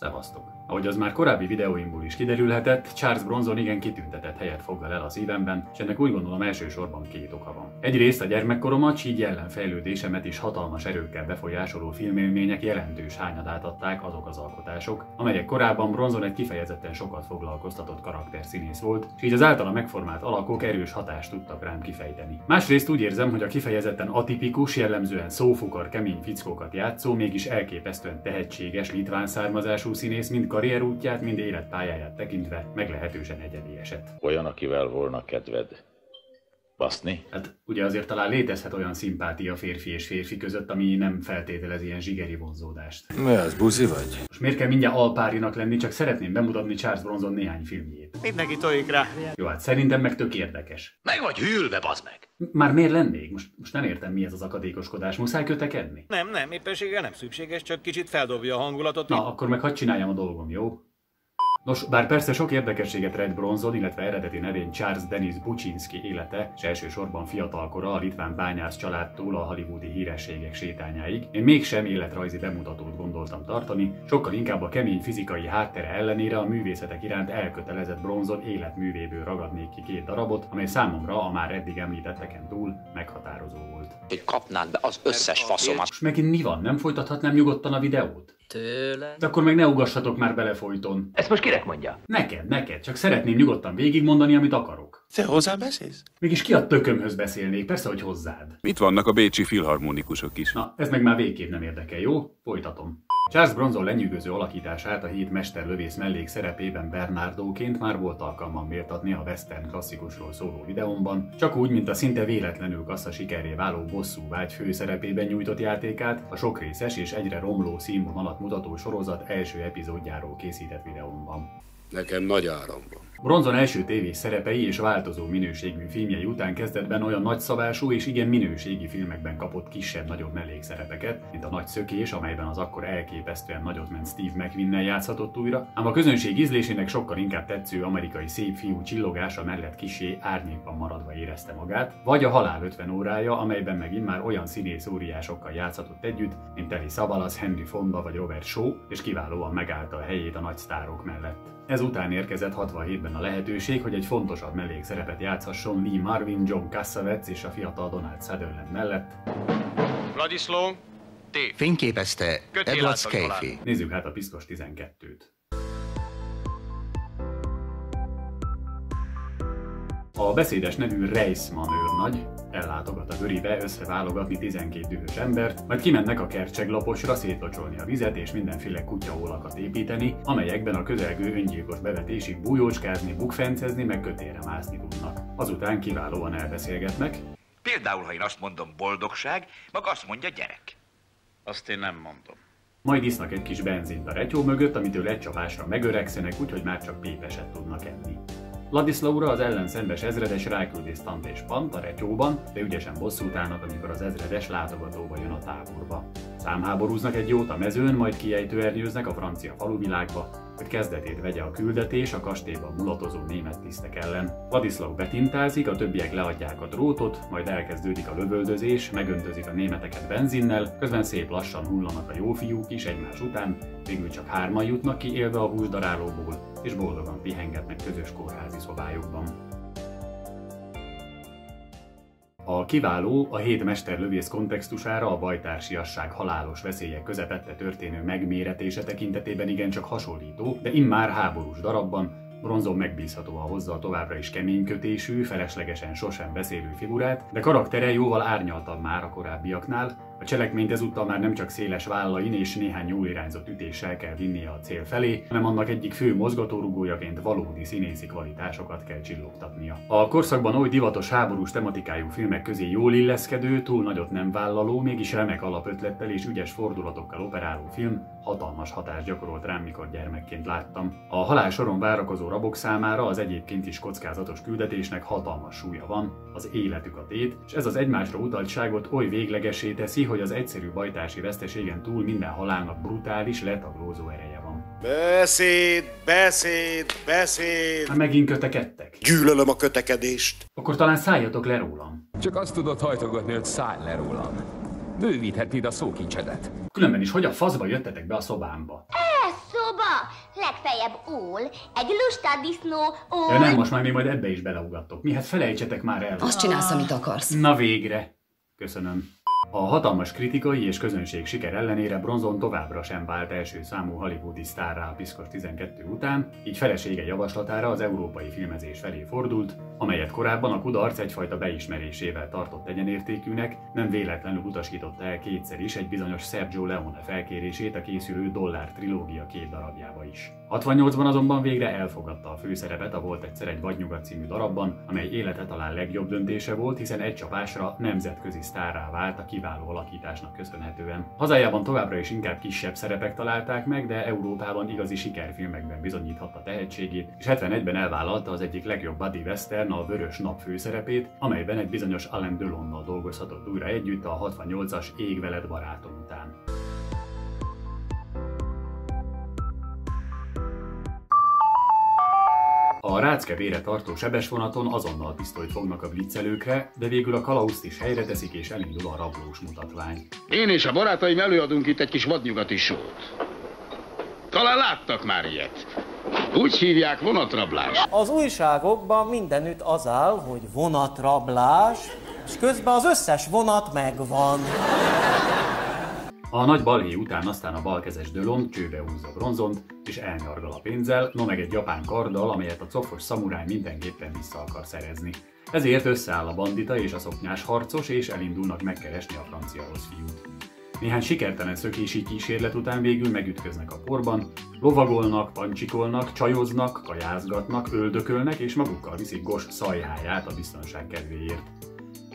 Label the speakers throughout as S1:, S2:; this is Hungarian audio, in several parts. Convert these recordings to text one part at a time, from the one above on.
S1: Szevasztok! Ahogy az már korábbi videóimból is kiderülhetett, Charles Bronson igen kitüntetett helyet foglal el a szívemben, és ennek úgy gondolom elsősorban két oka van. Egyrészt a gyermekkoromat, így jelen fejlődésemet is hatalmas erőkkel befolyásoló filmélmények jelentős hányadát adták azok az alkotások, amelyek korábban Bronson egy kifejezetten sokat foglalkoztatott karakterszínész volt, és így az általa megformált alakok erős hatást tudtak rám kifejteni. Másrészt úgy érzem, hogy a kifejezetten atipikus, jellemzően szófukar kemény fickókat játszó, mégis elképesztően tehetséges litván származású típusú színész mind karrierútját, mind életpályáját tekintve meglehetősen egyedi eset.
S2: Olyan, akivel volna kedved baszni?
S1: Hát ugye azért talán létezhet olyan szimpátia férfi és férfi között, ami nem feltételez ilyen zsigeri vonzódást.
S3: Mi az, buzi vagy?
S1: Most miért kell mindjárt alpárinak lenni, csak szeretném bemutatni Charles Bronson néhány filmjét.
S4: Mindenki tojik rá.
S1: Jó, hát szerintem meg tök érdekes.
S2: Meg vagy hűlve, bazd meg!
S1: Már miért lennék? Most, most nem értem, mi ez az akadékoskodás. Muszáj kötekedni?
S4: Nem, nem, éppenséggel nem szükséges, csak kicsit feldobja a hangulatot.
S1: Na, akkor meg hadd csináljam a dolgom, jó? Nos, bár persze sok érdekességet rejt Bronzon, illetve eredeti nevén Charles Denis Buczynski élete, és elsősorban fiatalkora a litván bányász családtól a hollywoodi hírességek sétányáig, én mégsem életrajzi bemutatót gondoltam tartani, sokkal inkább a kemény fizikai háttere ellenére a művészetek iránt elkötelezett Bronzon életművéből ragadnék ki két darabot, amely számomra a már eddig említetteken túl meghatározó volt.
S2: Hogy kapnád be az összes faszomat.
S1: Most megint mi van? Nem folytathatnám nyugodtan a videót?
S5: Tőle.
S1: De akkor meg ne ugassatok már bele folyton.
S5: Ezt most kinek mondja?
S1: Neked, neked, csak szeretném nyugodtan végigmondani, amit akarok.
S3: Te hozzá beszélsz?
S1: Mégis ki a tökömhöz beszélnék, persze, hogy hozzád.
S6: Itt vannak a bécsi filharmonikusok is.
S1: Na, ez meg már végképp nem érdekel, jó? Folytatom. Charles Bronson lenyűgöző alakítását a hét mesterlövész mellék szerepében Bernardóként már volt alkalmam méltatni a western klasszikusról szóló videómban, csak úgy, mint a szinte véletlenül kassza sikeré váló bosszú vágy főszerepében nyújtott játékát, a sok részes és egyre romló színvonalat mutató sorozat első epizódjáról készített videómban.
S3: Nekem nagy áram van.
S1: Bronzon első tévés szerepei és változó minőségű filmjei után kezdetben olyan nagyszabású és igen minőségi filmekben kapott kisebb-nagyobb mellékszerepeket, mint a Nagy Szökés, amelyben az akkor elképesztően nagyot ment Steve McQueen-nel játszhatott újra, ám a közönség ízlésének sokkal inkább tetsző amerikai szép fiú csillogása mellett kisé árnyékban maradva érezte magát, vagy a Halál 50 órája, amelyben megint már olyan színész óriásokkal játszhatott együtt, mint Telly Savalas, Henry Fonda vagy Robert Shaw, és kiválóan megállta a helyét a nagy sztárok mellett. Ezután érkezett 67-ben a lehetőség, hogy egy fontosabb mellékszerepet játszhasson Lee Marvin, John Cassavetes és a fiatal Donald Sutherland mellett.
S4: Vladislav, T.
S7: Fényképezte Edward. Scafey.
S1: Nézzük hát a piszkos 12-t. A beszédes nevű Reisman őrnagy ellátogat a vöribe összeválogatni 12 dühös embert, majd kimennek a kercseglaposra szétlocsolni a vizet és mindenféle kutyaólakat építeni, amelyekben a közelgő öngyilkos bevetésig bújócskázni, bukfencezni, meg kötére mászni tudnak. Azután kiválóan elbeszélgetnek,
S8: Például, ha én azt mondom boldogság, maga azt mondja gyerek.
S4: Azt én nem mondom.
S1: majd isznak egy kis benzint a retyó mögött, amitől egy csapásra megöregszenek, úgyhogy már csak pépeset tudnak enni. Ladislaura az ellenszenves ezredes ráküldi Stant és Pant a retyóban, de ügyesen bosszút állnak, amikor az ezredes látogatóba jön a táborba. Számháborúznak egy jót a mezőn, majd kiejtőernyőznek a francia faluvilágba, hogy kezdetét vegye a küldetés a kastélyban mulatozó német tisztek ellen. Ladislau betintázik, a többiek leadják a drótot, majd elkezdődik a lövöldözés, megöntözik a németeket benzinnel, közben szép lassan hullanak a jó fiúk is egymás után, végül csak hárman jutnak ki élve a húsdarálóból, és boldogan pihengetnek közös kórházi szobájukban. A kiváló, a hét mesterlövész kontextusára a bajtársiasság halálos veszélyek közepette történő megméretése tekintetében igencsak hasonlító, de immár háborús darabban Bronzon megbízhatóan hozza a továbbra is keménykötésű, feleslegesen sosem beszélő figurát, de karaktere jóval árnyaltabb már a korábbiaknál, a cselekményt ezúttal már nem csak széles vállain és néhány jól irányzott ütéssel kell vinnie a cél felé, hanem annak egyik fő mozgatórugójaként valódi színészi kvalitásokat kell csillogtatnia. A korszakban oly divatos háborús tematikájú filmek közé jól illeszkedő, túl nagyot nem vállaló, mégis remek alapötlettel és ügyes fordulatokkal operáló film hatalmas hatást gyakorolt rám, mikor gyermekként láttam. A halál soron várakozó rabok számára az egyébként is kockázatos küldetésnek hatalmas súlya van, az életük a tét, és ez az egymásra utaltságot oly véglegesé teszi, hogy az egyszerű bajtási veszteségen túl minden halálnak brutális, letaglózó ereje van.
S3: Beszéd, beszéd, beszéd.
S1: Hát megint kötekedtek?
S3: Gyűlölöm a kötekedést.
S1: Akkor talán szálljatok le rólam.
S9: Csak azt tudod hajtogatni, hogy szállj le rólam. Bővíthetnéd a szókincsedet.
S1: Különben is, hogy a faszba jöttetek be a szobámba?
S10: Ez szoba!
S5: legfeljebb ól, egy lusta disznó ól.
S1: Ja nem, most már mi majd ebbe is beleugattok. Mihez felejtsetek már el.
S7: Azt csinálsz, amit akarsz.
S1: Na végre. Köszönöm. A hatalmas kritikai és közönség siker ellenére Bronzon továbbra sem vált első számú hollywoodi sztárrá a Piszkos 12 után, így felesége javaslatára az európai filmezés felé fordult, amelyet korábban a kudarc egyfajta beismerésével tartott egyenértékűnek, nem véletlenül utasította el kétszer is egy bizonyos Sergio Leone felkérését a készülő Dollár trilógia két darabjába is. 68-ban azonban végre elfogadta a főszerepet a Volt egyszer egy Vadnyugat című darabban, amely élete talán legjobb döntése volt, hiszen egy csapásra nemzetközi sztárrá vált a kiváló alakításnak köszönhetően. Hazájában továbbra is inkább kisebb szerepek találták meg, de Európában igazi sikerfilmekben bizonyíthatta tehetségét, és 71-ben elvállalta az egyik legjobb buddy western, a Vörös Nap főszerepét, amelyben egy bizonyos Alain Delonnal dolgozhatott újra együtt a 68-as Ég veled barátom után. A rácke vére tartó sebesvonaton azonnal pisztolyt fognak a blitzelőkre, de végül a kalauzt is helyre teszik és elindul a rablós mutatvány.
S10: Én és a barátaim előadunk itt egy kis vadnyugati sót. Talán láttak már ilyet. Úgy hívják vonatrablás.
S11: Az újságokban mindenütt az áll, hogy vonatrablás, és közben az összes vonat megvan.
S1: A nagy balhé után aztán a balkezes Dölon csőbe húzza bronzont, és elnyargal a pénzzel, no meg egy japán karddal, amelyet a cofos szamuráj mindenképpen vissza akar szerezni. Ezért összeáll a bandita és a szoknyás harcos, és elindulnak megkeresni a francia rossz fiút. Néhány sikertelen szökési kísérlet után végül megütköznek a porban, lovagolnak, pancsikolnak, csajoznak, kajázgatnak, öldökölnek és magukkal viszik Gos szajháját a biztonság kedvéért.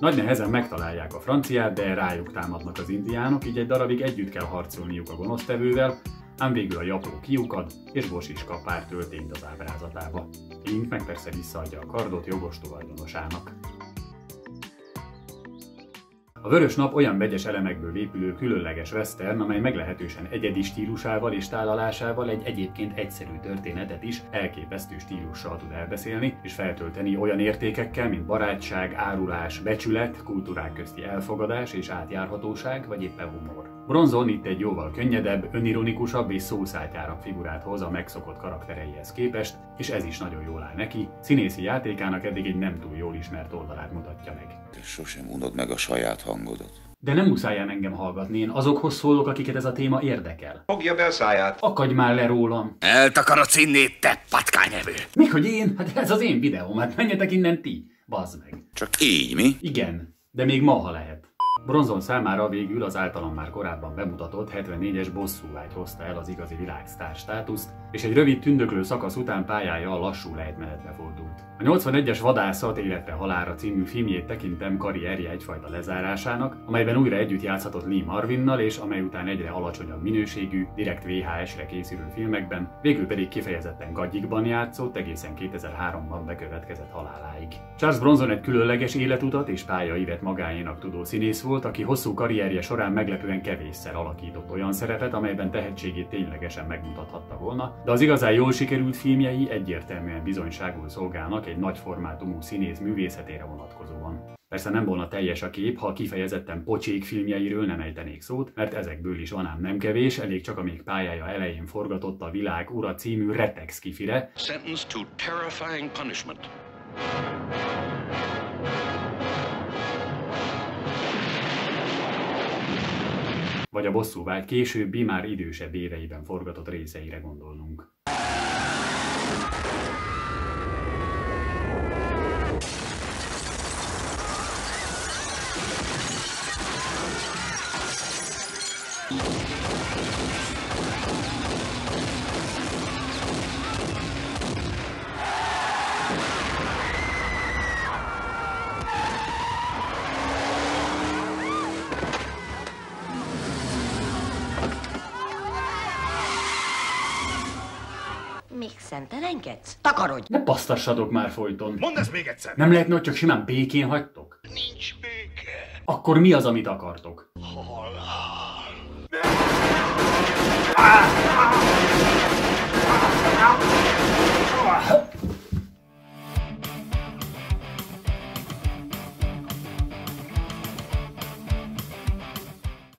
S1: Nagy nehezen megtalálják a franciát, de rájuk támadnak az indiánok, így egy darabig együtt kell harcolniuk a gonosztevővel, ám végül a japó kiukad, és Gos is kap pár töltényt az ábrázatába. Ink meg persze visszaadja a kardot jogos tulajdonosának. A Vörös Nap olyan vegyes elemekből épülő különleges western, amely meglehetősen egyedi stílusával és tálalásával egy egyébként egyszerű történetet is elképesztő stílussal tud elbeszélni, és feltölteni olyan értékekkel, mint barátság, árulás, becsület, kultúrák közti elfogadás és átjárhatóság, vagy éppen humor. Bronzon itt egy jóval könnyedebb, önironikusabb és szószájtárabb figurát hoz a megszokott karaktereihez képest, és ez is nagyon jól áll neki. Színészi játékának eddig egy nem túl jól ismert oldalát mutatja meg.
S12: Te sosem unod meg a saját hangodat.
S1: De nem muszáj engem hallgatni, én azokhoz szólok, akiket ez a téma érdekel.
S8: Fogja be a száját.
S1: Akadj már le rólam!
S12: Eltakarodsz innét, te patkányevő!
S1: Mi, hogy én? Hát ez az én videóm, hát menjetek innen ti! Bazd meg!
S12: Csak így, mi?
S1: Igen, de még ma, ha lehet. Bronzon számára végül az általam már korábban bemutatott 74-es bosszúvágy hozta el az igazi világsztár státuszt, és egy rövid tündöklő szakasz után pályája a lassú lejtmenetbe fordult. A 81-es Vadászat életre halára című filmjét tekintem karrierje egyfajta lezárásának, amelyben újra együtt játszhatott Lee Marvinnal, és amely után egyre alacsonyabb minőségű, direkt VHS-re készülő filmekben, végül pedig kifejezetten gagyikban játszott egészen 2003-ban bekövetkezett haláláig. Charles Bronson egy különleges életutat és pályaívet magáénak tudó színész volt, aki hosszú karrierje során meglepően kevésszer alakított olyan szerepet, amelyben tehetségét ténylegesen megmutathatta volna, de az igazán jól sikerült filmjei egyértelműen bizonyságul szolgálnak egy nagy formátumú színész művészetére vonatkozóan. Persze nem volna teljes a kép, ha kifejezetten pocsék filmjeiről nem ejtenék szót, mert ezekből is van ám nem kevés, elég csak amíg pályája elején forgatott a Világ Ura című Retex kifire,
S13: Sentenced to terrifying punishment.
S1: Vagy a bosszúvágy későbbi, már idősebb éveiben forgatott részeire gondolnunk.
S14: Még szentelenkedsz? Takarodj!
S1: Ne pasztassadok már folyton!
S13: Mondd ezt még egyszer!
S1: Nem lehetne, hogy csak simán békén hagytok?
S13: Nincs béke.
S1: Akkor mi az, amit akartok?
S13: Halál.